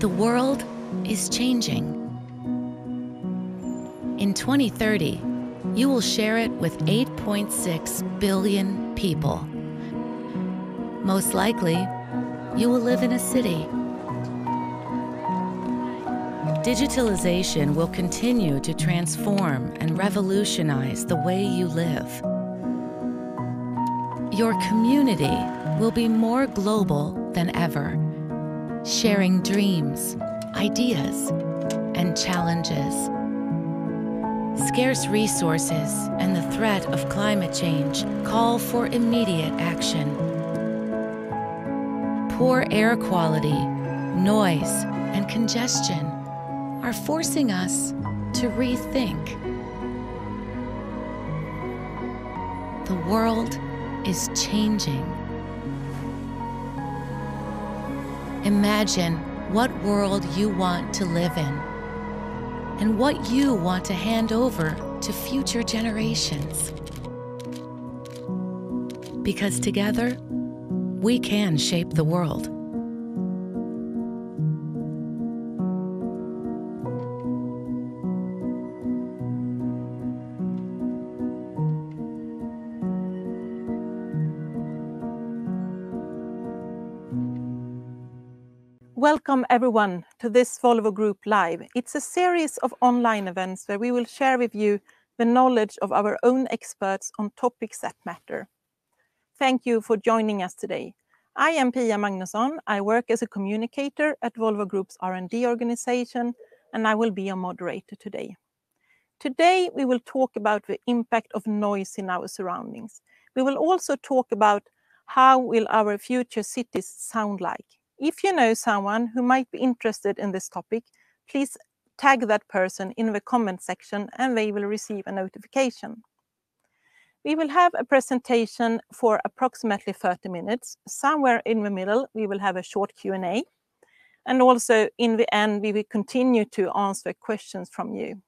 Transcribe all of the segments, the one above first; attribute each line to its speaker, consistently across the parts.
Speaker 1: The world is changing. In 2030, you will share it with 8.6 billion people. Most likely, you will live in a city. Digitalization will continue to transform and revolutionize the way you live. Your community will be more global than ever, sharing dreams, ideas, and challenges. Scarce resources and the threat of climate change call for immediate action. Poor air quality, noise, and congestion are forcing us to rethink. The world is changing. Imagine what world you want to live in and what you want to hand over to future generations. Because together, we can shape the world.
Speaker 2: Welcome everyone to this Volvo Group Live. It's a series of online events where we will share with you the knowledge of our own experts on topics that matter. Thank you for joining us today. I am Pia Magnusson. I work as a communicator at Volvo Group's R&D organization, and I will be your moderator today. Today, we will talk about the impact of noise in our surroundings. We will also talk about how will our future cities sound like. If you know someone who might be interested in this topic, please tag that person in the comment section and they will receive a notification. We will have a presentation for approximately 30 minutes. Somewhere in the middle, we will have a short Q&A, and also in the end, we will continue to answer questions from you.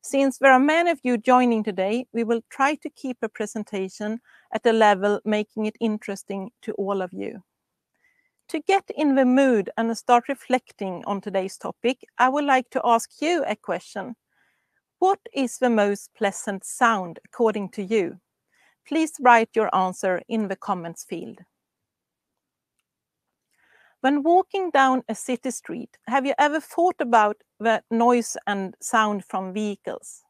Speaker 2: Since there are many of you joining today, we will try to keep a presentation at a level making it interesting to all of you. To get in the mood and start reflecting on today's topic, I would like to ask you a question. What is the most pleasant sound according to you? Please write your answer in the comments field. When walking down a city street, have you ever thought about the noise and sound from vehicles?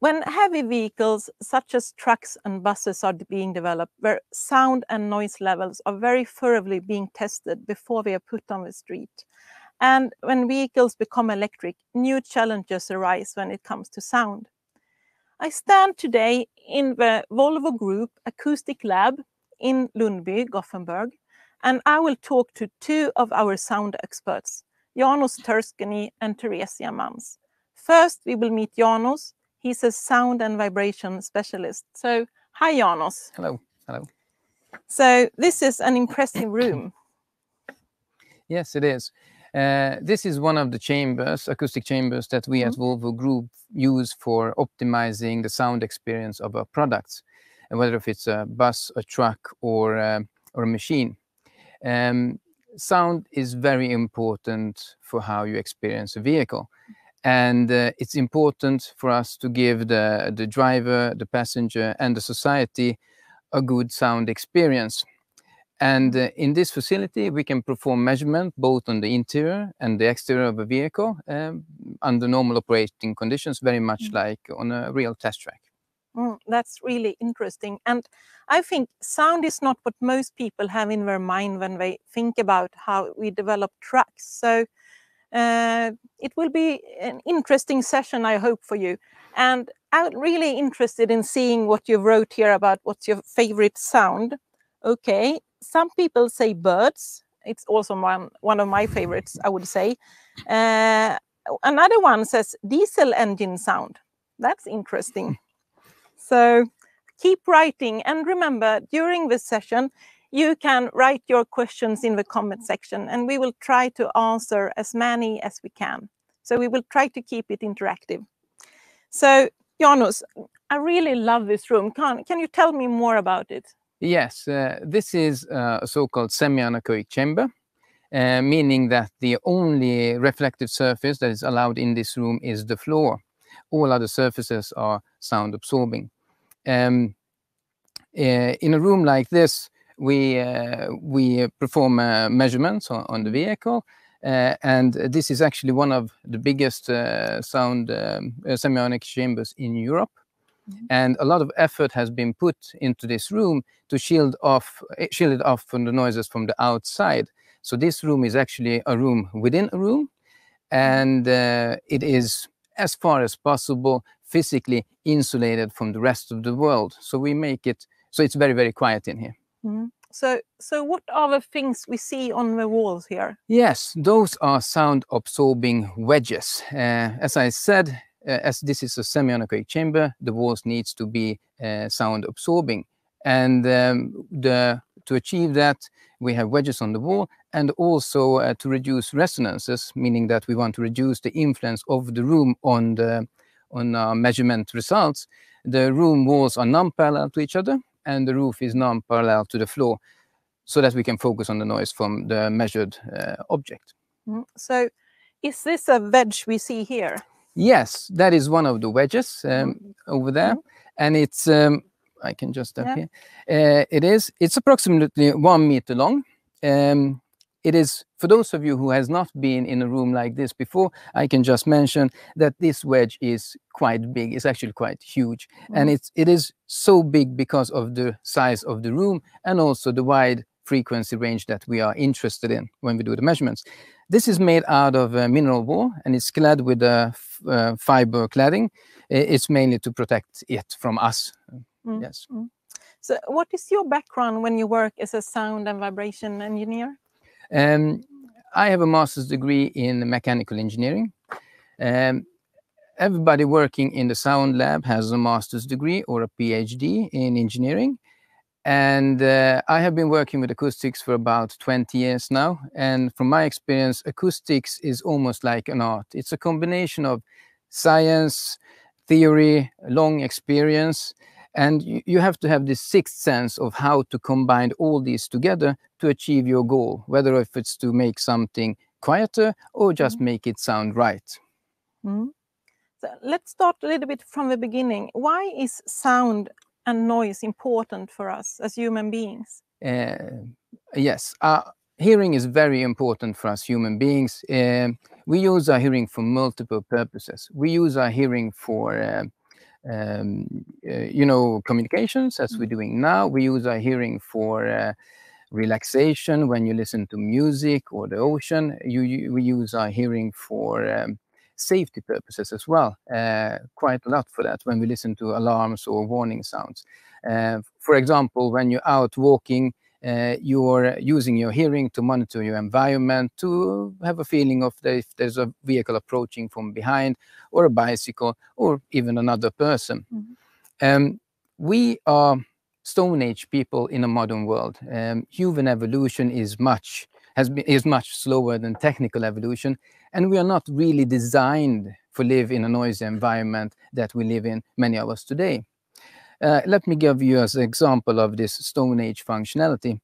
Speaker 2: When heavy vehicles, such as trucks and buses, are being developed, where sound and noise levels are very thoroughly being tested before they are put on the street, and when vehicles become electric, new challenges arise when it comes to sound. I stand today in the Volvo Group Acoustic Lab in Lundby, Gothenburg, and I will talk to two of our sound experts, Janos Turcsany and Theresia Manns. First, we will meet Janos. He's a sound and vibration specialist. So, hi, Janos.
Speaker 3: Hello. Hello.
Speaker 2: So, this is an impressive room.
Speaker 3: Yes, it is. Uh, this is one of the chambers, acoustic chambers, that we at Volvo Group use for optimizing the sound experience of our products, and whether if it's a bus, a truck, or uh, or a machine. Um, sound is very important for how you experience a vehicle and uh, it's important for us to give the the driver the passenger and the society a good sound experience. And uh, in this facility we can perform measurement both on the interior and the exterior of a vehicle um, under normal operating conditions very much mm. like on a real test track.
Speaker 2: Mm, that's really interesting. And i think sound is not what most people have in their mind when they think about how we develop trucks so it will be an interesting session, I hope, for you. And I'm really interested in seeing what you wrote here about what's your favorite sound. Okay, some people say birds. It's also one, one of my favorites, I would say. Uh, another one says diesel engine sound. That's interesting. So keep writing. And remember, during this session, you can write your questions in the comment section and we will try to answer as many as we can. So we will try to keep it interactive. So Janos, I really love this room. Can, can you tell me more about it?
Speaker 3: Yes, uh, this is uh, a so-called semi-anechoic chamber, uh, meaning that the only reflective surface that is allowed in this room is the floor. All other surfaces are sound absorbing. Um, uh, in a room like this, we uh, we perform uh, measurements on, on, the vehicle, and this is actually one of the biggest sound um, semi-anechoic chambers in Europe. Mm -hmm. And a lot of effort has been put into this room to shield off, eh, shield it off from the noises from the outside. So this room is actually a room within a room, and uh, it is as far as possible physically insulated from the rest of the world. So we make it so it's very very quiet in here.
Speaker 2: Mm -hmm. So, so what are the things we see on the walls here?
Speaker 3: Yes, those are sound absorbing wedges. Uh, as I said, uh, as this is a semi-anechoic chamber, the walls needs to be uh, sound absorbing. And um, the, to achieve that, we have wedges on the wall and also uh, to reduce resonances, meaning that we want to reduce the influence of the room on the on our measurement results. The room walls are non-parallel to each other and the roof is non-parallel to the floor so that we can focus on the noise from the measured uh, object.
Speaker 2: Mm. So is this a wedge we see here?
Speaker 3: Yes, that is one of the wedges um, mm. over there, mm. and it's um, I can just up yeah. here. Uh, it is it's approximately one meter long. Um, it is for those of you who has not been in a room like this before. I can just mention that this wedge is quite big. It's actually quite huge, mm. and it's it is so big because of the size of the room and also the wide frequency range that we are interested in when we do the measurements. This is made out of uh, mineral wool and it's clad with a uh, fiber cladding. It's mainly to protect it from us. Mm. Yes. Mm.
Speaker 2: So what is your background when you work as a sound and vibration engineer?
Speaker 3: Um, I have a master's degree in mechanical engineering. Um, everybody working in the sound lab has a master's degree or a PhD in engineering. And uh, I have been working with acoustics for about 20 years now. And from my experience, acoustics is almost like an art. It's a combination of science, theory, long experience. And you, you have to have this sixth sense of how to combine all these together to achieve your goal, whether if it's to make something quieter or just mm. make it sound right.
Speaker 2: Mm. So let's start a little bit from the beginning. Why is sound and noise important for us as human beings?
Speaker 3: Uh, yes, uh, hearing is very important for us human beings. Uh, we use our hearing for multiple purposes. We use our hearing for, uh, um, uh, you know, communications, as we're mm-hmm. doing now. We use our hearing for uh, relaxation when you listen to music or the ocean. You, you, we use our hearing for um, safety purposes as well, uh, quite a lot for that when we listen to alarms or warning sounds. Uh, for example, when you're out walking, uh, you're using your hearing to monitor your environment, to have a feeling of the, if there's a vehicle approaching from behind, or a bicycle, or even another person. Mm -hmm. um, we are Stone Age people in a modern world. Um, human evolution is much has been is much slower than technical evolution, and we are not really designed for live in a noisy environment that we live in, many of us today. Uh, let me give you as an example of this Stone Age functionality.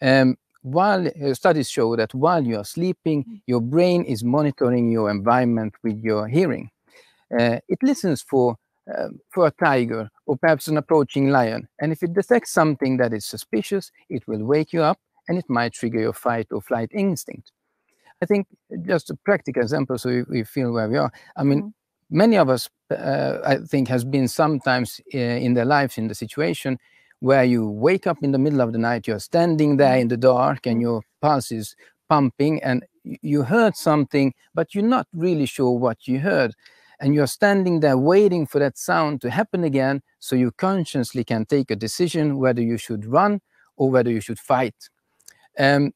Speaker 3: Um, while uh, studies show that while you are sleeping, your brain is monitoring your environment with your hearing. Uh, it listens for uh, for a tiger or perhaps an approaching lion, and if it detects something that is suspicious, it will wake you up and it might trigger your fight or flight instinct. I think just a practical example so we, we feel where we are. I mean, mm. Many of us, uh, I think, has been sometimes uh, in their lives in the situation where you wake up in the middle of the night, you're standing there mm. in the dark and your pulse is pumping and you heard something, but you're not really sure what you heard. And you're standing there waiting for that sound to happen again so you consciously can take a decision whether you should run or whether you should fight. Um,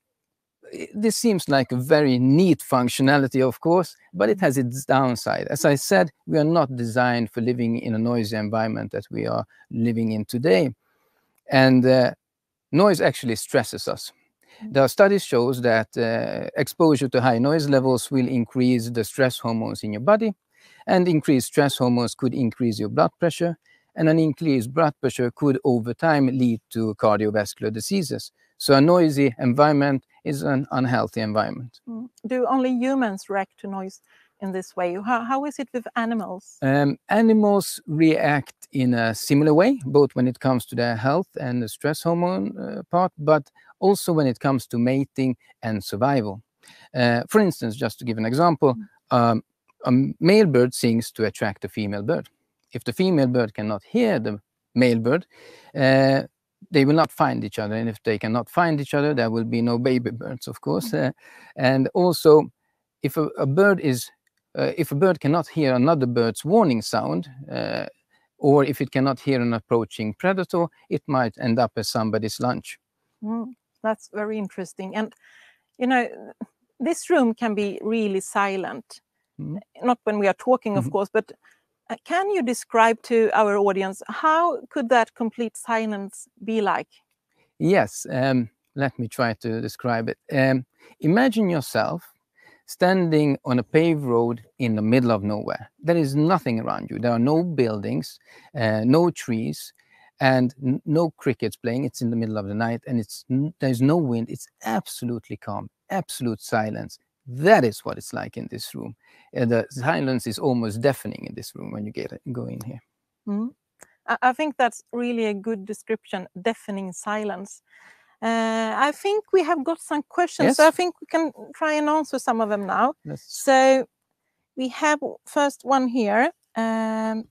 Speaker 3: this seems like a very neat functionality, of course, but it has its downside. As I said, we are not designed for living in a noisy environment that we are living in today. And uh, noise actually stresses us. Mm. There are studies shows that uh, exposure to high noise levels will increase the stress hormones in your body, and increased stress hormones could increase your blood pressure, and an increased blood pressure could over time lead to cardiovascular diseases. So a noisy environment is an unhealthy environment.
Speaker 2: Mm. Do only humans react to noise in this way? How, how is it with animals?
Speaker 3: Um, animals react in a similar way, both when it comes to their health and the stress hormone uh, part, but also when it comes to mating and survival. Uh, for instance, just to give an example, um, a male bird sings to attract a female bird. If the female bird cannot hear the male bird, uh, they will not find each other. And if they cannot find each other, there will be no baby birds, of course. Uh, and also, if a, a bird is, uh, if a bird cannot hear another bird's warning sound, uh, or if it cannot hear an approaching predator, it might end up as somebody's lunch.
Speaker 2: Mm, that's very interesting. And, you know, this room can be really silent.
Speaker 3: Mhm.
Speaker 2: Not when we are talking, of
Speaker 3: Mhm.
Speaker 2: course, but can you describe to our audience how could that complete silence be like?
Speaker 3: Yes, um, let me try to describe it. Um, imagine yourself standing on a paved road in the middle of nowhere. There is nothing around you. There are no buildings, uh, no trees, and no crickets playing. It's in the middle of the night, and it's there's no wind. It's absolutely calm, absolute silence. That is what it's like in this room. Uh, the silence is almost deafening in this room when you get go in here.
Speaker 2: Mm. I, I think that's really a good description, deafening silence. Uh, I think we have got some questions, so I think we can try and answer some of them now.
Speaker 3: That's
Speaker 2: So we have first one here. Um,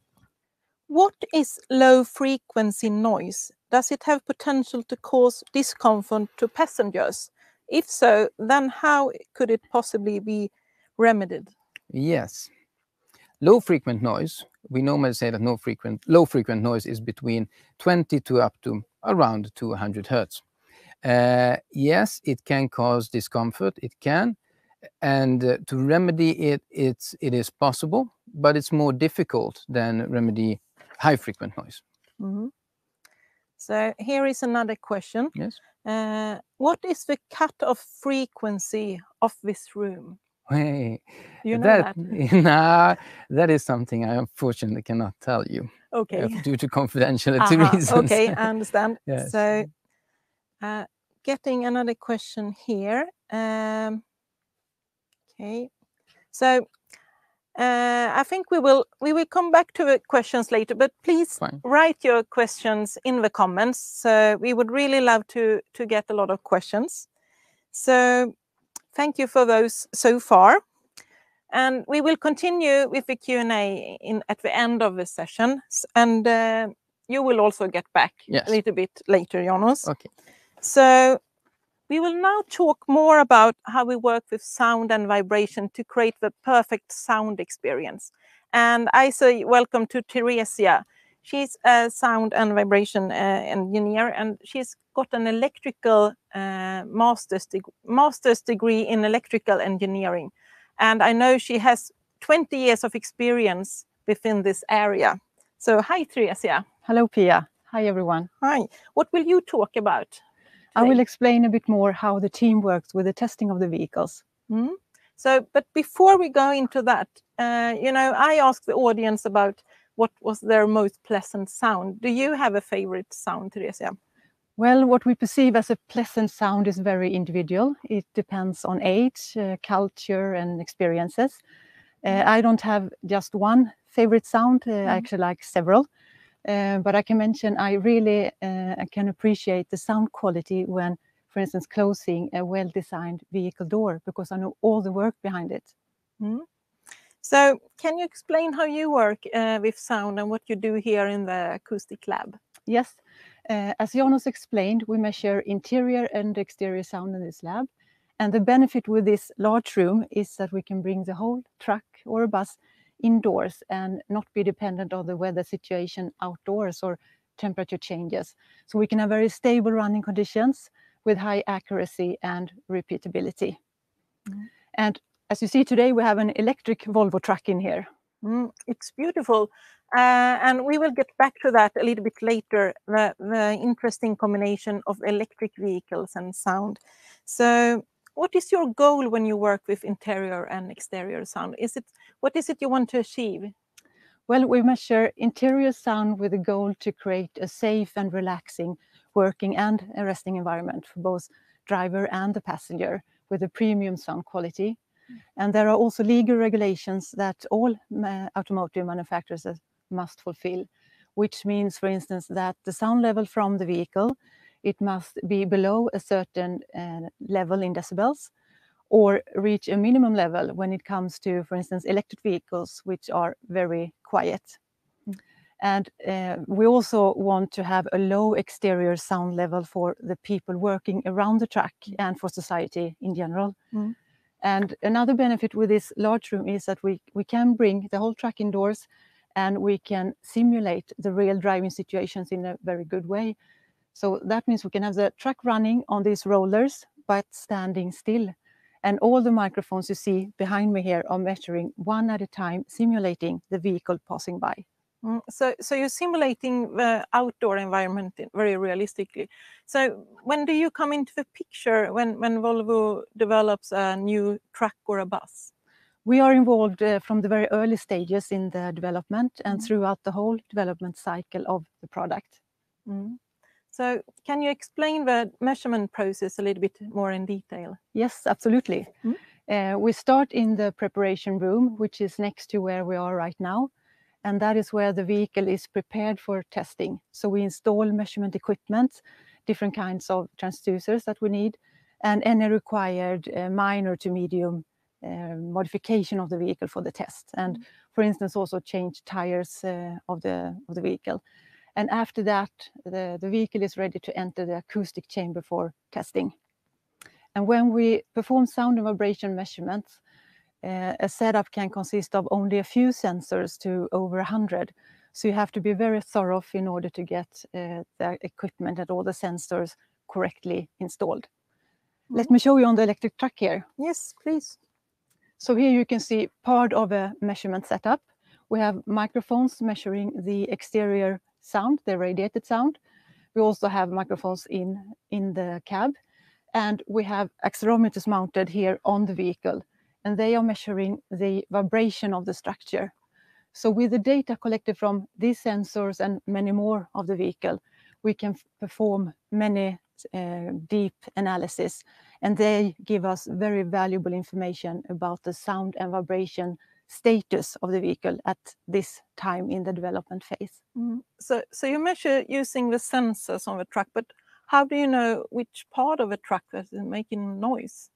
Speaker 2: what is low frequency noise? Does it have potential to cause discomfort to passengers? If so, then how could it possibly be remedied?
Speaker 3: Yes. Low frequent noise, we normally say that no frequent, low frequent noise is between 20 to up to around 200 hertz. Uh, yes, it can cause discomfort, it can. And uh, to remedy it, it's, it is possible, but it's more difficult than remedy high frequent noise.
Speaker 2: Mhm. So here is another question.
Speaker 3: Yes.
Speaker 2: Uh, what is the cut-off frequency of this room?
Speaker 3: Hey,
Speaker 2: you know that?
Speaker 3: nah, that is something I unfortunately cannot tell you uh,
Speaker 2: Okay.
Speaker 3: due to confidentiality
Speaker 2: Aha,
Speaker 3: reasons.
Speaker 2: Okay, I understand.
Speaker 3: Yes.
Speaker 2: So, uh, getting another question here. Um, okay, so uh, I think we will we will come back to the questions later, but please write your questions in the comments. So we would really love to to get a lot of questions. So thank you for those so far. And we will continue with the Q&A in, at the end of the session. And uh, you will also get back a little bit later, Janos. We will now talk more about how we work with sound and vibration to create the perfect sound experience. And I say welcome to Theresia. She's a sound and vibration uh, engineer, and she's got an electrical uh, master's, deg- master's degree in electrical engineering. And I know she has 20 years of experience within this area. So, hi, Theresia.
Speaker 4: Hello, Pia. Hi, everyone.
Speaker 2: Hi. What will you talk about?
Speaker 4: I will explain a bit more how the team works with the testing of the vehicles.
Speaker 2: Mm. So, but before we go into that, uh, you know, I asked the audience about what was their most pleasant sound. Do you have a favorite sound, Theresia?
Speaker 4: Well, what we perceive as a pleasant sound is very individual. It depends on age, uh, culture, and experiences. Uh, I don't have just one favorite sound. Uh, I
Speaker 2: Mhm.
Speaker 4: actually like several. Uh, but I can mention I really uh, I can appreciate the sound quality when, for instance, closing a well-designed vehicle door because I know all the work behind it.
Speaker 2: So, can you explain how you work uh, with sound and what you do here in the acoustic lab?
Speaker 4: Yes, uh, as Janos explained, we measure interior and exterior sound in this lab. And the benefit with this large room is that we can bring the whole truck or a bus indoors and not be dependent on the weather situation outdoors or temperature changes. So we can have very stable running conditions with high accuracy and repeatability.
Speaker 2: Mm.
Speaker 4: And as you see today, we have an electric Volvo truck in here.
Speaker 2: Mm, it's beautiful. Uh, and we will get back to that a little bit later the, the interesting combination of electric vehicles and sound. So, what is your goal when you work with interior and exterior sound? Is it what is it you want to achieve?
Speaker 4: Well, we measure interior sound with a goal to create a safe and relaxing working and a resting environment for both driver and the passenger with a premium sound quality. Mm. And there are also legal regulations that all ma- automotive manufacturers must fulfill, which means, for instance, that the sound level from the vehicle it must be below a certain uh, level in decibels or reach a minimum level when it comes to, for instance, electric vehicles, which are very quiet. And uh, we also want to have a low exterior sound level for the people working around the track and for society in general.
Speaker 2: Mm.
Speaker 4: And another benefit with this large room is that we, we can bring the whole track indoors and we can simulate the real driving situations in a very good way. So that means we can have the truck running on these rollers, but standing still. And all the microphones you see behind me here are measuring one at a time, simulating the vehicle passing by.
Speaker 2: Mm, So, so you're simulating the outdoor environment very realistically. So, when do you come into the picture when, when Volvo develops a new truck or a bus?
Speaker 4: We are involved uh, from the very early stages in the development and
Speaker 2: Mhm.
Speaker 4: throughout the whole development cycle of the product.
Speaker 2: Mm. So, can you explain the measurement process a little bit more in detail?
Speaker 4: Yes, absolutely.
Speaker 2: Mm.
Speaker 4: Uh, we start in the preparation room, which is next to where we are right now. And that is where the vehicle is prepared for testing. So we install measurement equipment, different kinds of transducers that we need, and any required uh, minor to medium uh, modification of the vehicle for the test. And for instance, also change tires uh, of, the, of the vehicle. And after that, the, the vehicle is ready to enter the acoustic chamber for testing. And when we perform sound and vibration measurements, uh, a setup can consist of only a few sensors to over 100. So you have to be very thorough in order to get uh, the equipment and all the sensors correctly installed. Let me show you on the electric truck here.
Speaker 2: Yes, please.
Speaker 4: So here you can see part of a measurement setup. We have microphones measuring the exterior sound, the radiated sound. We also have microphones in, in the cab. And we have accelerometers mounted here on the vehicle. And they are measuring the vibration of the structure. So with the data collected from these sensors and many more of the vehicle, we can perform many uh, deep analysis and they give us very valuable information about the sound and vibration status of the vehicle at this time in the development phase.
Speaker 2: Mm. So, so you measure using the sensors on the truck, but how do you know which part of a truck that is making noise?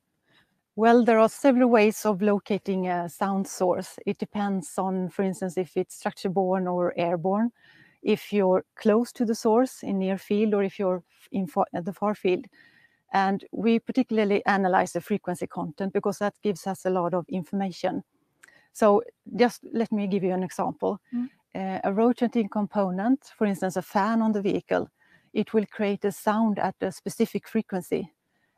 Speaker 4: Well, there are several ways of locating a sound source. It depends on, for instance, if it's structure borne or airborne, if you're close to the source in near field or if you're in far, at the far field. And we particularly analyze the frequency content because that gives us a lot of information. So just let me give you an example.
Speaker 2: Mm.
Speaker 4: Uh, a rotating component, for instance, a fan on the vehicle, it will create a sound at a specific frequency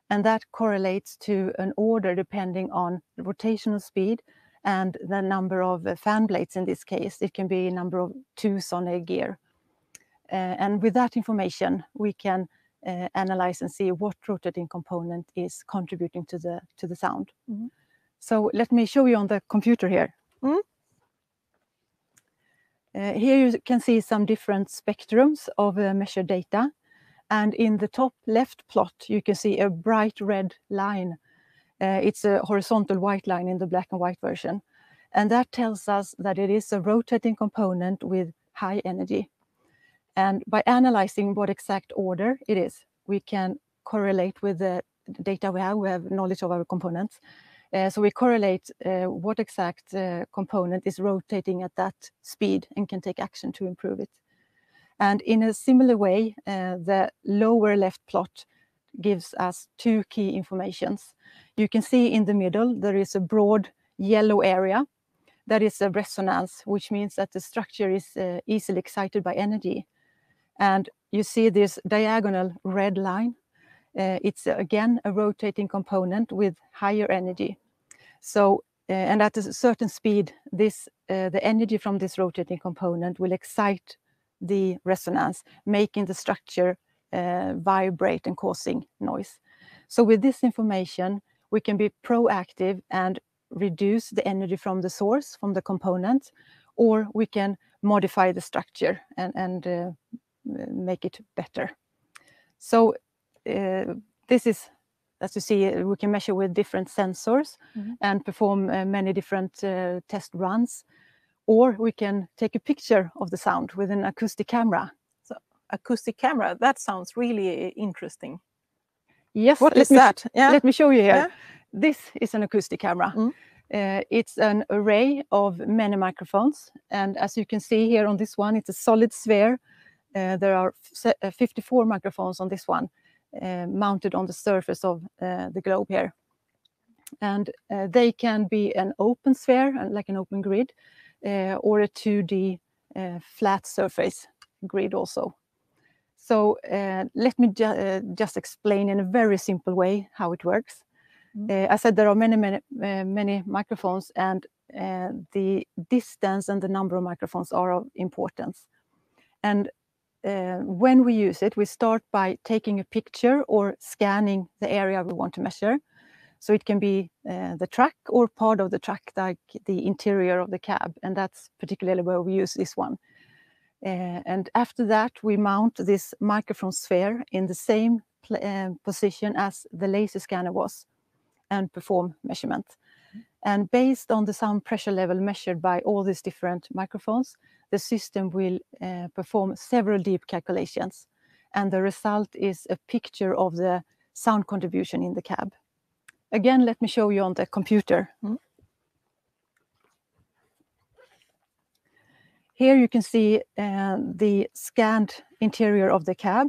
Speaker 4: and that correlates to an order depending on the rotational speed and the number of uh, fan blades in this case. It can be a number of twos on a gear. Uh, and with that information, we can uh, analyze and see what rotating component is contributing to the to the sound.
Speaker 2: Mhm.
Speaker 4: So let me show you on the computer here.
Speaker 2: Mhm.
Speaker 4: Uh, here you can see some different spectrums of uh, measured data. And in the top left plot, you can see a bright red line. Uh, it's a horizontal white line in the black and white version. And that tells us that it is a rotating component with high energy. And by analyzing what exact order it is, we can correlate with the data we have. We have knowledge of our components. Uh, so we correlate uh, what exact uh, component is rotating at that speed and can take action to improve it. And in a similar way, the lower left plot gives us two key informations. You can see in the middle, there is a broad yellow area. That is a resonance, which means that the structure is easily excited by energy. And you see this diagonal red line. Uh, it's uh, again a rotating component with higher energy. So, uh, and at a certain speed, this the energy from this rotating component will excite the resonance, making the structure vibrate and causing noise. So with this information, we can be proactive and reduce the energy from the source, from the component, or we can modify the structure and, and uh, make it better. So this is, as you see, we can measure with different sensors
Speaker 2: Mhm.
Speaker 4: and perform uh, many different uh, test runs. Or we can take a picture of the sound with an acoustic camera.
Speaker 2: So, acoustic camera, that sounds really interesting.
Speaker 4: Yes,
Speaker 2: What is that? Yeah.
Speaker 4: Let me show you here.
Speaker 2: Yeah.
Speaker 4: This is an acoustic camera.
Speaker 2: Mm.
Speaker 4: Uh, it's an array of many microphones. And as you can see here on this one, it's a solid sphere. There are f- se- uh, 54 microphones on this one mounted on the surface of uh, the globe here. And uh, they can be an open sphere, like an open grid, or a 2D uh, flat surface grid also. So let me ju- just explain in a very simple way how it works.
Speaker 2: Mm.
Speaker 4: Uh, I said there are many, many, uh, many microphones, and the distance and the number of microphones are of importance. And when we use it, we start by taking a picture or scanning the area we want to measure. So it can be uh, the track or part of the track, like the interior of the cab, and that's particularly where we use this one. Uh, and after that, we mount this microphone sphere in the same uh, position as the laser scanner was and perform measurement. And based on the sound pressure level measured by all these different microphones, the system will uh, perform several deep calculations. And the result is a picture of the sound contribution in the cab. Again, let me show you on the computer.
Speaker 2: Mm.
Speaker 4: Here you can see uh, the scanned interior of the cab,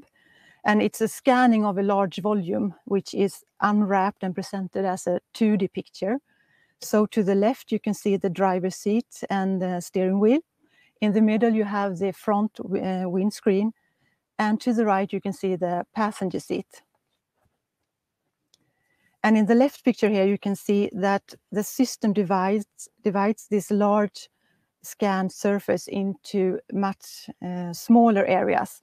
Speaker 4: and it's a scanning of a large volume, which is unwrapped and presented as a 2D picture. So to the left, you can see the driver's seat and the steering wheel. In the middle, you have the front uh, windscreen, and to the right, you can see the passenger seat. And in the left picture here, you can see that the system divides, divides this large scanned surface into much uh, smaller areas.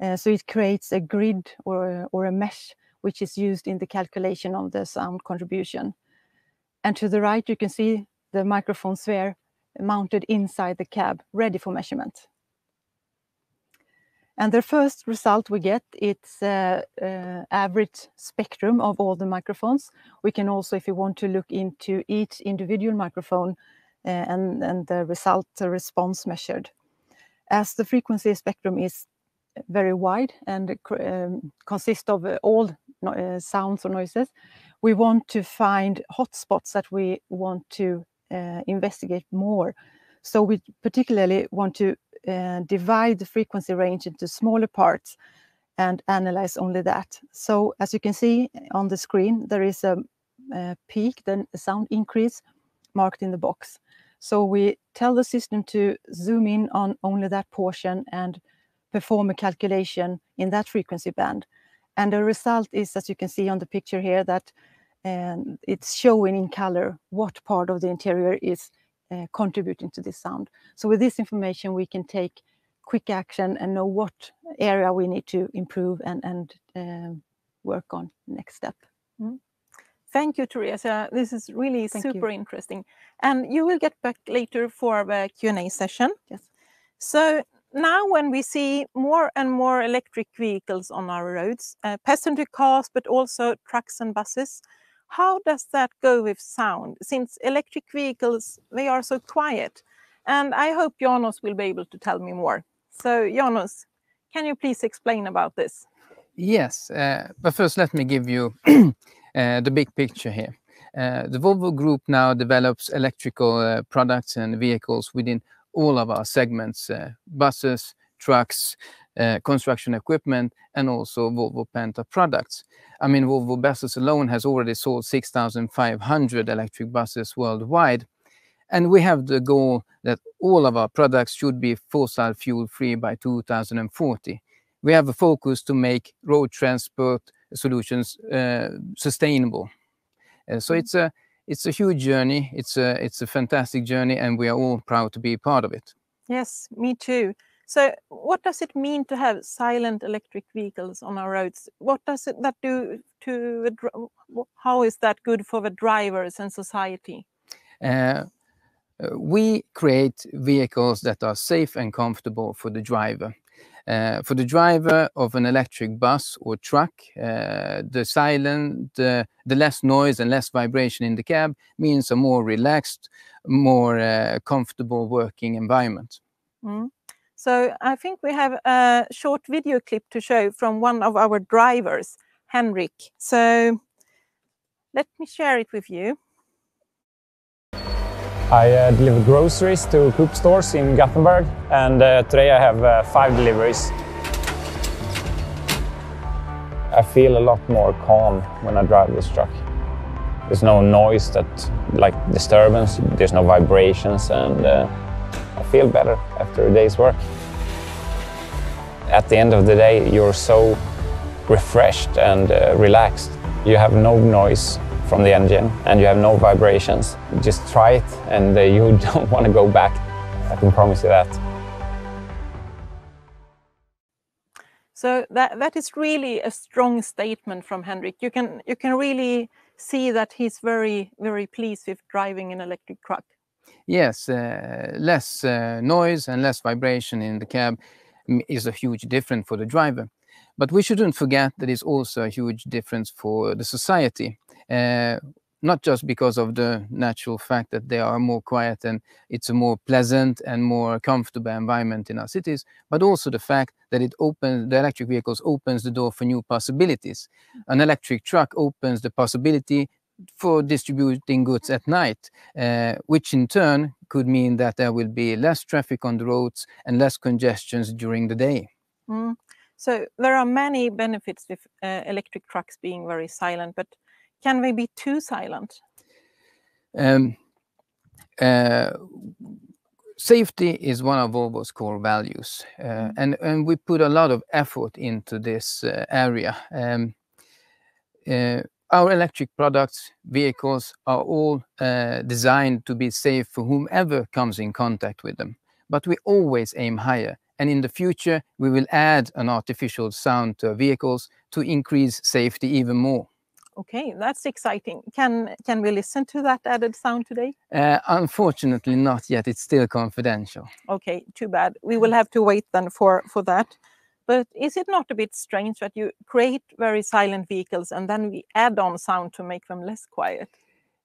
Speaker 4: Uh, so it creates a grid or, or a mesh, which is used in the calculation of the sound contribution. And to the right, you can see the microphone sphere mounted inside the cab, ready for measurement. And the first result we get, it's uh, uh, average spectrum of all the microphones. We can also, if you want to look into each individual microphone uh, and, and the result, the response measured. As the frequency spectrum is very wide and um, consists of uh, all no- uh, sounds or noises, we want to find hotspots that we want to investigate more. So we particularly want to uh, divide the frequency range into smaller parts and analyze only that. So as you can see on the screen, there is a, a peak, then a sound increase marked in the box. So we tell the system to zoom in on only that portion and perform a calculation in that frequency band. And the result is, as you can see on the picture here, that um, it's showing in color what part of the interior is uh, contributing to this sound. So with this information, we can take quick action and know what area we need to improve and, and um, work on next step.
Speaker 2: Thank you, Theresia. This is really
Speaker 4: Thank you.
Speaker 2: super interesting. And you will get back later for the Q&A session.
Speaker 4: Yes.
Speaker 2: So now when we see more and more electric vehicles on our roads, uh, passenger cars, but also trucks and buses, how does that go with sound? Since electric vehicles, they are so quiet. And I hope Janos will be able to tell me more. So Janos, can you please explain about this?
Speaker 3: Yes, uh, but first let me give you uh, the big picture here. Uh, the Volvo Group now develops electrical uh, products and vehicles within all of our segments uh, buses, trucks, construction equipment, and also Volvo Penta products. I mean, Volvo Buses alone has already sold 6,500 electric buses worldwide. And we have the goal that all of our products should be fossil fuel free by 2040 we have a focus to make road transport solutions uh, sustainable. Uh, so it's a it's a huge journey. It's a it's a fantastic journey, and we are all proud to be part of it.
Speaker 2: Yes, me too. So, what does it mean to have silent electric vehicles on our roads? What does it that do to the, dr- wh- how is that good for the drivers and society?
Speaker 3: Uh, Uh, we create vehicles that are safe and comfortable for the driver. Uh, for the driver of an electric bus or truck, uh, the silent, the less noise and less vibration in the cab means a more relaxed, more uh, comfortable working environment.
Speaker 2: Mm. So I think we have a short video clip to show from one of our drivers, Henrik. So let me share it with you.
Speaker 5: I uh, deliver groceries to Coop stores in Gothenburg, and uh, today I have uh, five deliveries. I feel a lot more calm when I drive this truck. There's no noise that, like disturbance, there's no vibrations, and uh, I feel better after a day's work. At the end of the day, you're so refreshed and uh, relaxed. You have no noise from the engine and you have no vibrations. Just try it and uh, you don't want to go back. I can promise you that.
Speaker 2: So that that is really a strong statement from Henrik. You can you can really see that he's very very pleased with driving an electric truck.
Speaker 3: Yes, uh, less uh, noise and less vibration in the cab is a huge difference for the driver. But we shouldn't forget that it's also a huge difference for the society. Uh, not just because of the natural fact that they are more quiet and it's a more pleasant and more comfortable environment in our cities, but also the fact that it opens the electric vehicles opens the door for new possibilities. An electric truck opens the possibility for distributing goods at night, uh, which in turn could mean that there will be less traffic on the roads and less congestions during the day.
Speaker 2: Mm. So there are many benefits with uh, electric trucks being very silent, but can they be too silent?
Speaker 3: Um, uh, safety is one of Volvo's core values, uh, mm. and and we put a lot of effort into this uh, area. Um, uh, our electric products, vehicles are all uh, designed to be safe for whomever comes in contact with them. But we always aim higher, and in the future we will add an artificial sound to our vehicles to increase safety even more.
Speaker 2: Okay, that's exciting. Can can we listen to that added sound today?
Speaker 3: Uh, unfortunately, not yet. It's still confidential.
Speaker 2: Okay, too bad. We will have to wait then for for that. But is it not a bit strange that you create very silent vehicles and then we add on sound to make them less quiet?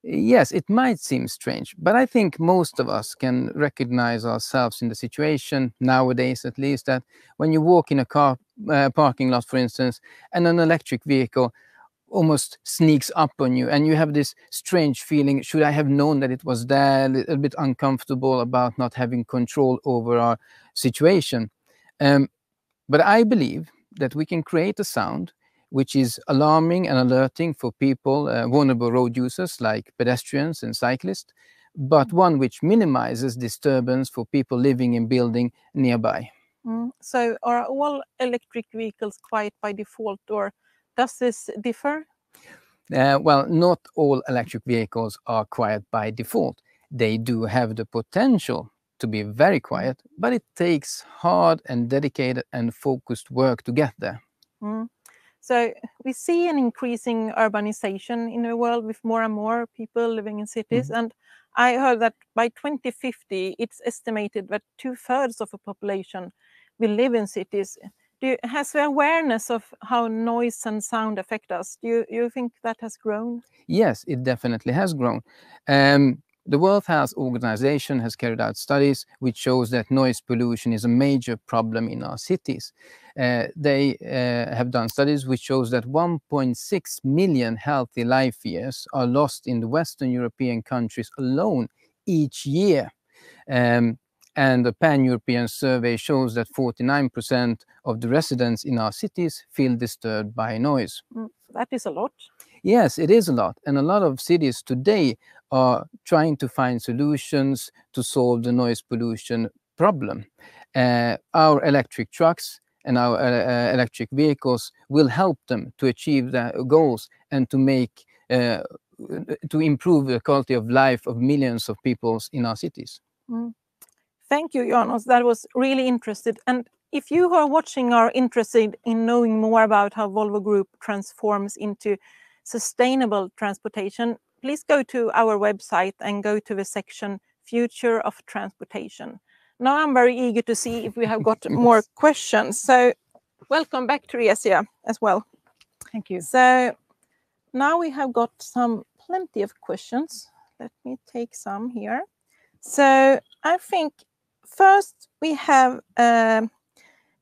Speaker 3: Yes, it might seem strange, but I think most of us can recognize ourselves in the situation nowadays, at least, that when you walk in a car uh, parking lot, for instance, and an electric vehicle almost sneaks up on you and you have this strange feeling should i have known that it was there a little bit uncomfortable about not having control over our situation um, but i believe that we can create a sound which is alarming and alerting for people uh, vulnerable road users like pedestrians and cyclists but one which minimizes disturbance for people living in building nearby
Speaker 2: mm. so are all electric vehicles quiet by default or does this differ?
Speaker 3: Uh, well, not all electric vehicles are quiet by default. They do have the potential to be very quiet, but it takes hard and dedicated and focused work to get there.
Speaker 2: Mm. So we see an increasing urbanization in the world with more and more people living in cities. Mm. And I heard that by 2050, it's estimated that two thirds of the population will live in cities you, has the awareness of how noise and sound affect us, do you, you think that has grown?
Speaker 3: Yes, it definitely has grown. Um, the World Health Organization has carried out studies which shows that noise pollution is a major problem in our cities. Uh, they uh, have done studies which shows that 1.6 million healthy life years are lost in the Western European countries alone each year. Um, and a pan-European survey shows that 49% of the residents in our cities feel disturbed by noise.
Speaker 2: Mm, that is a lot.
Speaker 3: Yes, it is a lot. And a lot of cities today are trying to find solutions to solve the noise pollution problem. Uh, our electric trucks and our uh, uh electric vehicles will help them to achieve their goals and to make uh, to improve the quality of life of millions of people in our cities.
Speaker 2: Mm. Thank you, Janos. That was really interesting. And if you who are watching are interested in knowing more about how Volvo Group transforms into sustainable transportation, please go to our website and go to the section future of transportation. Now I'm very eager to see if we have got more questions. So welcome back, Theresia, as well.
Speaker 4: Thank you.
Speaker 2: So now we have got some plenty of questions. Let me take some here. So I think first we have um,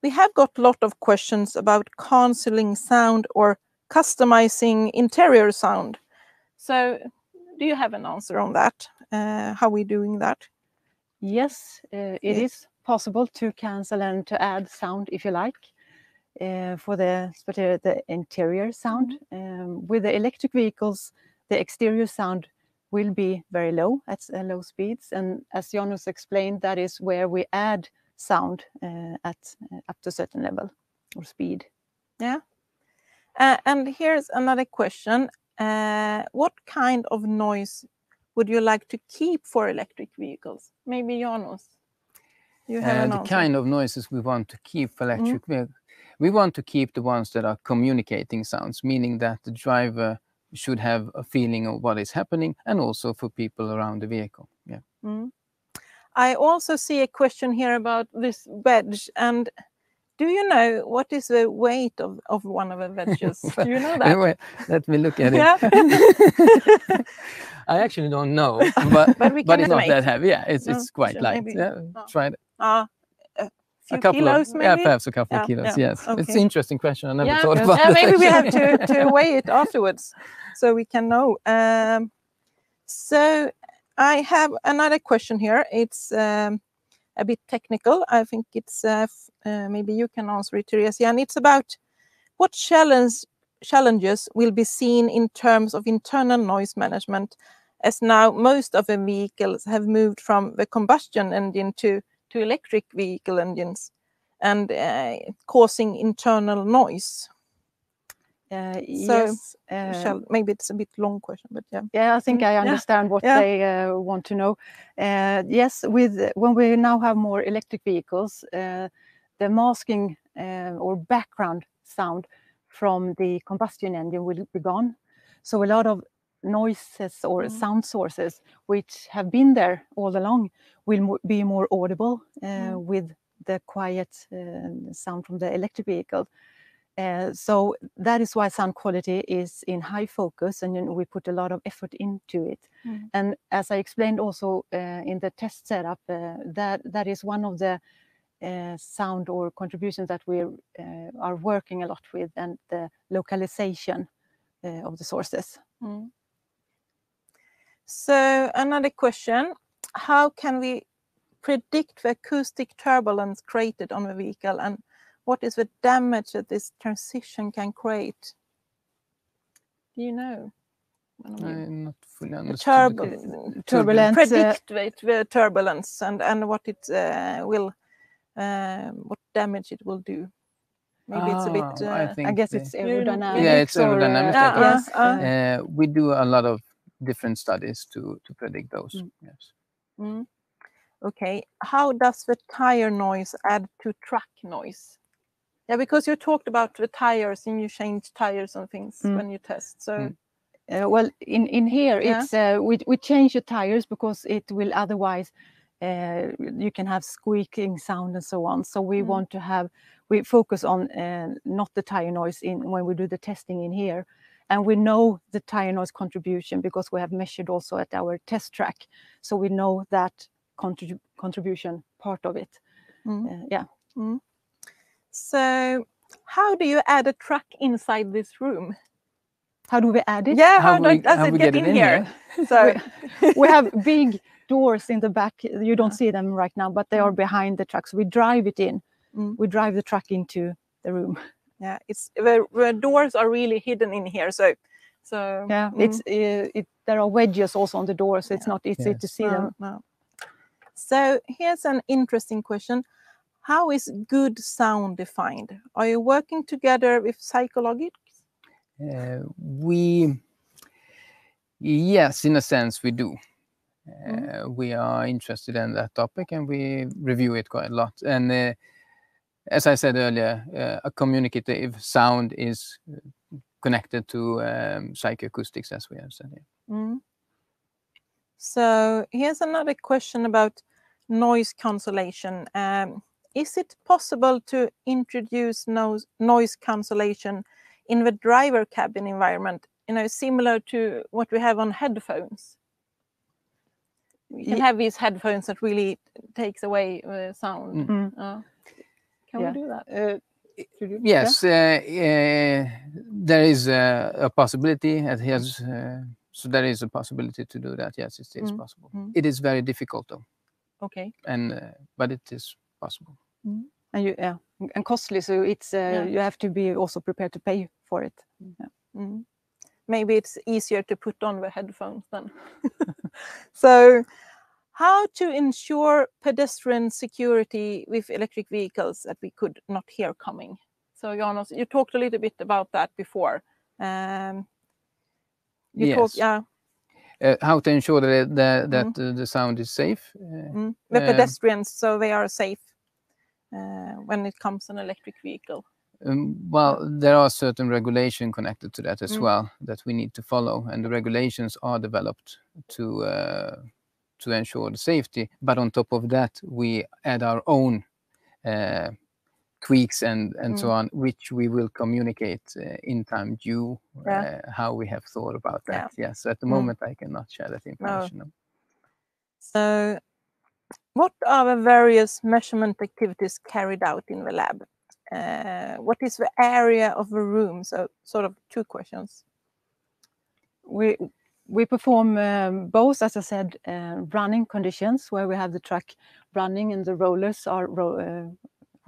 Speaker 2: we have got a lot of questions about canceling sound or customizing interior sound. So do you have an answer on that? Uh, how we doing that?
Speaker 4: Yes, uh, it
Speaker 2: Yes.
Speaker 4: is possible to cancel and to add sound if you like uh, for the, the interior sound. Um, with the electric vehicles, the exterior sound will be very low at uh, low speeds. And as Janos explained, that is where we add sound uh, at uh, up to a certain level or speed.
Speaker 2: Uh, and here's another question. Uh, what kind of noise would you like to keep for electric vehicles? Maybe Janos. You have
Speaker 3: Uh,
Speaker 2: an
Speaker 3: the kind of noises we want to keep for electric vehicles. We want to keep the ones that are communicating sounds, meaning that the driver should have a feeling of what is happening and also for people around the vehicle. Yeah.
Speaker 2: Mm. I also see a question here about this wedge. And do you know what is the weight of, of one of the wedges? do you know that?
Speaker 3: Wait, let me look at it.
Speaker 2: Yeah.
Speaker 3: I actually don't know, but
Speaker 2: But
Speaker 3: but it's not that heavy. Yeah, it's
Speaker 2: No,
Speaker 3: it's quite
Speaker 2: sure,
Speaker 3: light.
Speaker 2: maybe.
Speaker 3: Yeah,
Speaker 2: Oh.
Speaker 3: try it.
Speaker 2: Uh, a few
Speaker 3: A couple
Speaker 2: kilos,
Speaker 3: of
Speaker 2: maybe?
Speaker 3: yeah, perhaps a couple
Speaker 2: Yeah,
Speaker 3: of kilos.
Speaker 2: yeah,
Speaker 3: Yes, it's an interesting question. I never
Speaker 2: yeah,
Speaker 3: thought about
Speaker 2: Yeah,
Speaker 3: it.
Speaker 2: maybe we have to, to weigh it afterwards so we can know. Um, so I have another question here. It's um, a bit technical. I think it's uh, uh, maybe you can answer it, Theresia. And it's about what challenge challenges will be seen in terms of internal noise management, as now most of the vehicles have moved from the combustion engine to to electric vehicle engines, and uh, causing internal noise.
Speaker 4: Uh,
Speaker 2: So,
Speaker 4: yes, uh,
Speaker 2: Shall, maybe it's a bit long question, but yeah.
Speaker 4: Yeah, I think
Speaker 2: Mm,
Speaker 4: I
Speaker 2: yeah,
Speaker 4: understand what
Speaker 2: yeah.
Speaker 4: they uh, want to know. Uh, yes, with when we now have more electric vehicles, uh, the masking uh, or background sound from the combustion engine will be gone. So a lot of noises or
Speaker 2: Mm.
Speaker 4: sound sources which have been there all along will mo- be more audible uh,
Speaker 2: Mm.
Speaker 4: with the quiet uh, sound from the electric vehicle. Uh, so that is why sound quality is in high focus and you know, we put a lot of effort into it.
Speaker 2: Mm.
Speaker 4: And as I explained also uh, in the test setup, uh, that that is one of the sound or contributions that we are working a lot with and the localization of the sources.
Speaker 2: Mm. So another question, how can we predict the acoustic turbulence created on the vehicle and what is the damage that this transition can create? Do you know? One of you?
Speaker 3: I'm not fully
Speaker 2: The
Speaker 3: understood.
Speaker 2: turb- uh,
Speaker 4: Turbulence, uh,
Speaker 2: predict the, the turbulence and, and what it uh, will, um, what damage it will do. Maybe it's a bit.
Speaker 3: Ah, I
Speaker 2: Uh,
Speaker 3: think
Speaker 4: guess
Speaker 3: the-
Speaker 4: it's
Speaker 2: Yeah,
Speaker 4: aerodynamics.
Speaker 3: Yeah, it's
Speaker 4: or, uh,
Speaker 3: aerodynamics,
Speaker 2: I guess.
Speaker 4: yes,
Speaker 2: Uh, uh,
Speaker 3: Uh, we do a lot of different studies to to predict those.
Speaker 4: Mm.
Speaker 3: Yes.
Speaker 2: Mm. Okay, how does the tire noise add to track noise? Yeah, because you talked about the tires and you change tires and things
Speaker 4: Mm.
Speaker 2: when you test. So
Speaker 3: Mm.
Speaker 4: Uh, well, in in here,
Speaker 2: Yeah.
Speaker 4: it's uh, we we change the tires because it will otherwise uh, you can have squeaking sound and so on. So we
Speaker 2: Mm.
Speaker 4: want to have we focus on uh, not the tire noise in when we do the testing in here, and we know the tire noise contribution because we have measured also at our test track, so we know that contribu- contribution part of it.
Speaker 2: Mm.
Speaker 4: Uh, yeah.
Speaker 2: So how do you add a truck inside this room?
Speaker 4: How do we add it?
Speaker 2: Yeah, how,
Speaker 3: How
Speaker 2: do-
Speaker 3: we-
Speaker 2: does
Speaker 3: how
Speaker 2: it get,
Speaker 3: get
Speaker 2: in
Speaker 3: in
Speaker 2: here? So
Speaker 4: we have big doors in the back. You don't see them right now, but they are behind the truck. So we drive it in.
Speaker 2: Mm.
Speaker 4: We drive the truck into the room.
Speaker 2: yeah, it's the, the doors are really hidden in here. So so
Speaker 4: Yeah,
Speaker 2: mm.
Speaker 4: it's uh, it. There are wedges also on the doors. It's
Speaker 2: Yeah.
Speaker 4: not easy to
Speaker 3: Yes.
Speaker 4: see them.
Speaker 2: No, no. So here's an interesting question. How is good sound defined? Are you working together with psychologists?
Speaker 3: Uh, we, yes, in a sense, we do. Uh, we are interested in that topic and we review it quite a lot. And uh, as I said earlier, uh, a communicative sound is uh, connected to um, psychoacoustics, as we have said. yeah.
Speaker 2: Mm. So here's another question about noise cancellation. Um, is it possible to introduce noise, noise cancellation in the driver cabin environment, you know, similar to what we have on headphones? We can have these headphones that really takes away the sound.
Speaker 4: Mm.
Speaker 2: Uh, can
Speaker 4: Yeah.
Speaker 2: we do that?
Speaker 4: Uh,
Speaker 3: Yes, uh, uh, there is a, a possibility. It has, uh, so there is a possibility to do that. Yes, it is
Speaker 2: Mm,
Speaker 3: possible.
Speaker 2: mm.
Speaker 3: It is very difficult though,
Speaker 2: Okay.
Speaker 3: and uh, but it is possible.
Speaker 4: and you yeah and costly so it's uh,
Speaker 2: Yeah.
Speaker 4: you have to be also prepared to pay for it
Speaker 2: Mm. Maybe it's easier to put on the headphones then. so, how to ensure pedestrian security with electric vehicles that we could not hear coming? So, Janos, you talked a little bit about that before. Um, you talk,
Speaker 3: Yes.
Speaker 2: yeah,
Speaker 3: Uh, how to ensure that the, that uh, the sound is safe? Uh,
Speaker 2: mm, the
Speaker 3: Um,
Speaker 2: pedestrians, so they are safe when it comes an electric vehicle.
Speaker 3: Um, well, there are certain regulation connected to that as
Speaker 2: Mm.
Speaker 3: well that we need to follow, and the regulations are developed to uh, to ensure the safety. But on top of that, we add our own uh, tweaks and and so
Speaker 2: Mm.
Speaker 3: on, which we will communicate uh, in time due
Speaker 2: Yeah.
Speaker 3: how we have thought about
Speaker 2: Yeah.
Speaker 3: that. Yes, at the
Speaker 2: Mm.
Speaker 3: moment I cannot share that information. no.
Speaker 2: So, what are the various measurement activities carried out in the lab? Uh, what is the area of the room? So, sort of two questions.
Speaker 4: we we perform um, both as i said uh, running conditions where we have the truck running and the rollers are ro-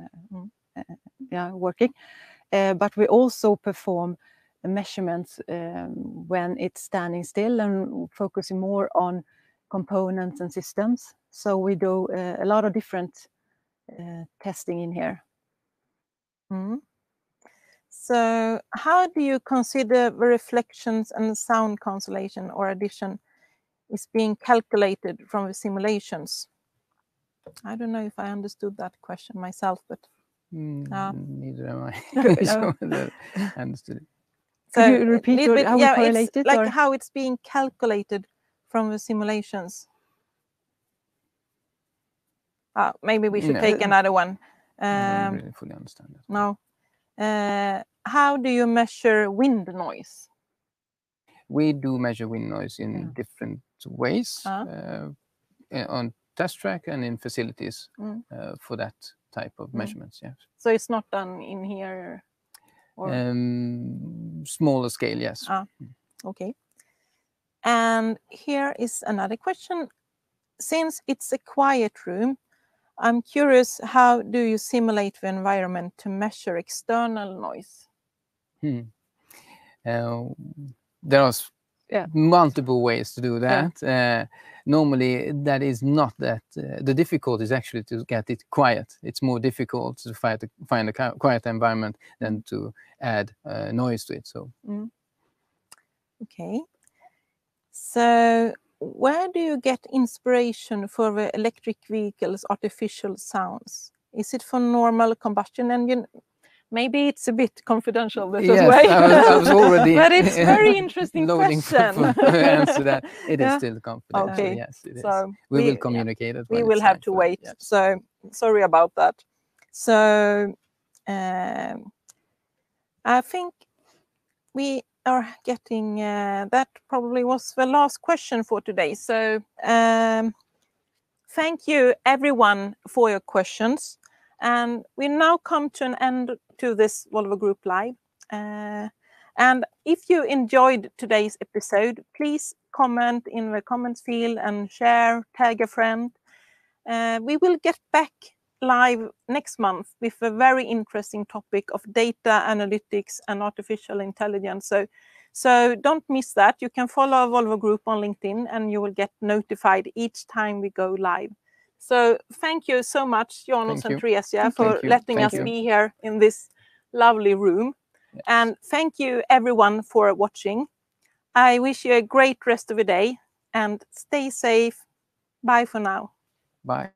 Speaker 4: uh, uh, uh, yeah working uh, but we also perform measurements um, when it's standing still and focusing more on components and systems so we do uh, a lot of different uh, testing in here
Speaker 2: Mhm. So, how do you consider the reflections and the sound cancellation or addition is being calculated from the simulations? I don't know if I understood that question myself, but
Speaker 3: Mm,
Speaker 2: Yeah.
Speaker 3: Neither am I. So, uh, understood it.
Speaker 4: Could you repeat what- how
Speaker 2: yeah, it's
Speaker 4: it,
Speaker 2: Like
Speaker 4: or-
Speaker 2: how it's being calculated from the simulations. Ah, maybe we should
Speaker 3: No.
Speaker 2: take another one.
Speaker 3: I don't
Speaker 2: Um,
Speaker 3: really fully understand that.
Speaker 2: no. Uh, how do you measure wind noise?
Speaker 3: we do measure wind noise in
Speaker 4: Yeah.
Speaker 3: different ways
Speaker 2: Ah.
Speaker 3: uh, on test track and in facilities
Speaker 2: Mm.
Speaker 3: uh, for that type of
Speaker 2: Mm.
Speaker 3: measurements. Yes,
Speaker 2: So it's not done in here. Or
Speaker 3: um, smaller scale. Yes.
Speaker 2: Ah. okay. And here is another question. Since it's a quiet room, I'm curious how do you simulate the environment to measure external noise?
Speaker 3: Hmm. Uh, there are
Speaker 4: Yeah.
Speaker 3: multiple ways to do
Speaker 4: Yeah.
Speaker 3: that. Uh, normally, that is not that. Uh, the difficulty is actually to get it quiet. It's more difficult to find a, find a quiet environment than to add uh, noise to it. So
Speaker 2: Okay. So where do you get inspiration for the electric vehicles artificial sounds? Is it for normal combustion engine? Maybe it's a bit confidential this
Speaker 3: Yes,
Speaker 2: way.
Speaker 3: I was, I was already.
Speaker 2: but it's very interesting
Speaker 3: loading for-
Speaker 2: question.
Speaker 3: for answer that. It is
Speaker 2: Yeah.
Speaker 3: still confidential.
Speaker 2: Okay,
Speaker 3: Yes, it is.
Speaker 2: So
Speaker 3: we, will
Speaker 2: yeah,
Speaker 3: communicate it.
Speaker 2: we will have to wait.
Speaker 3: yes.
Speaker 2: So sorry about that. So um, I think we are getting uh, that probably was the last question for today. So um, thank you everyone for your questions. And we now come to an end to this Volvo Group Live. Uh, and if you enjoyed today's episode, please comment in the comments field and share, tag a friend. Uh, we will get back live next month with a very interesting topic of data analytics and artificial intelligence. So, so don't miss that. You can follow Volvo Group on LinkedIn and you will get notified each time we go live. So thank you so much, Janos
Speaker 3: Thank
Speaker 2: and
Speaker 3: you.
Speaker 2: For letting
Speaker 3: Thank
Speaker 2: us
Speaker 3: you.
Speaker 2: be here in this lovely room.
Speaker 3: Yes.
Speaker 2: And thank you everyone for watching. I wish you a great rest of the day and stay safe. Bye for now.
Speaker 3: Bye.